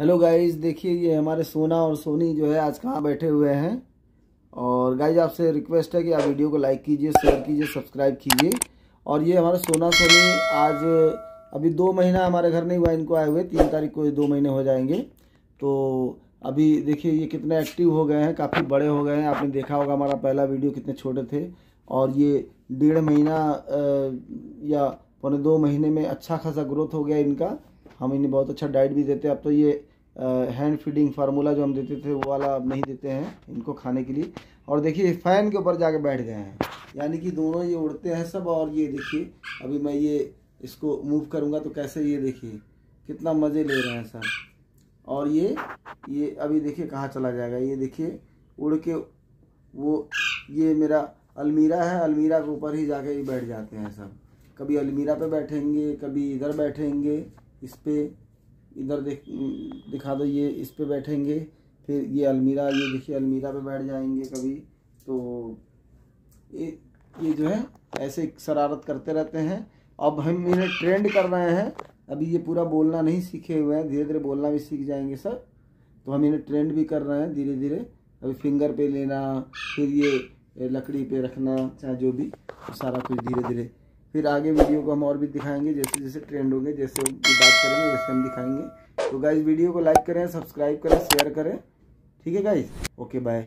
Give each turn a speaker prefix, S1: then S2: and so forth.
S1: Hello guys देखिए ये हमारे सोना और सोनी जो है आज कहाँ बैठे हुए हैं। और गाइज़ आपसे रिक्वेस्ट है कि आप वीडियो को लाइक कीजिए शेयर कीजिए सब्सक्राइब कीजिए। और ये हमारे सोना सोनी आज, अभी दो महीना हमारे घर नहीं हुआ, इनको आए हुए, तीन तारीख को ये दो महीने हो जाएँगे। तो अभी देखिए ये कितने एक्टिव हो गए हैं, काफ़ी बड़े हो गए हैं। आपने देखा होगा हमारा पहला वीडियो कितने छोटे थे। और ये डेढ़ महीना या पौने दो महीने में अच्छा खासा ग्रोथ हो गया इनका। हम इन्हें बहुत अच्छा डाइट भी देते हैं। अब तो ये हैंड फीडिंग फार्मूला जो हम देते थे, वो वाला अब नहीं देते हैं इनको खाने के लिए। और देखिए फ़ैन के ऊपर जाके बैठ गए हैं। यानी कि दोनों ये उड़ते हैं सब और ये देखिए, अभी मैं ये इसको मूव करूँगा तो कैसे ये देखिए, कितना मज़े ले रहे हैं सब। और ये ये अभी देखिए कहाँ चला जाएगा। ये देखिए, उड़ के वो, ये मेरा अलमीरा है, अलमीरा के ऊपर ही जाके बैठ जाते हैं सब। कभी अलमीरा पे बैठेंगे, कभी इधर बैठेंगे। इस पर इधर देख, दिखा दो, ये इस पर बैठेंगे, फिर ये अलमीरा, ये देखिए अलमीरा पे बैठ जाएँगे कभी तो ये ये जो है, ऐसे शरारत करते रहते हैं। अब हम इन्हें ट्रेंड कर रहे हैं, अभी ये पूरा बोलना नहीं सीखे हुए हैं धीरे धीरे बोलना भी सीख जाएँगे सब तो हम इन्हें ट्रेंड भी कर रहे हैं धीरे धीरे अभी फिंगर पे लेना, फिर ये लकड़ी पे रखना, चाहे जो भी तो सारा कुछ धीरे धीरे फिर आगे वीडियो को हम और भी दिखाएँगे, जैसे जैसे ट्रेंड होंगे, जैसे बात करेंगे, वैसे हम दिखाएँगे। तो गाइज़ वीडियो को लाइक करें सब्सक्राइब करें शेयर करें। ठीक है गाइज़ ओके बाय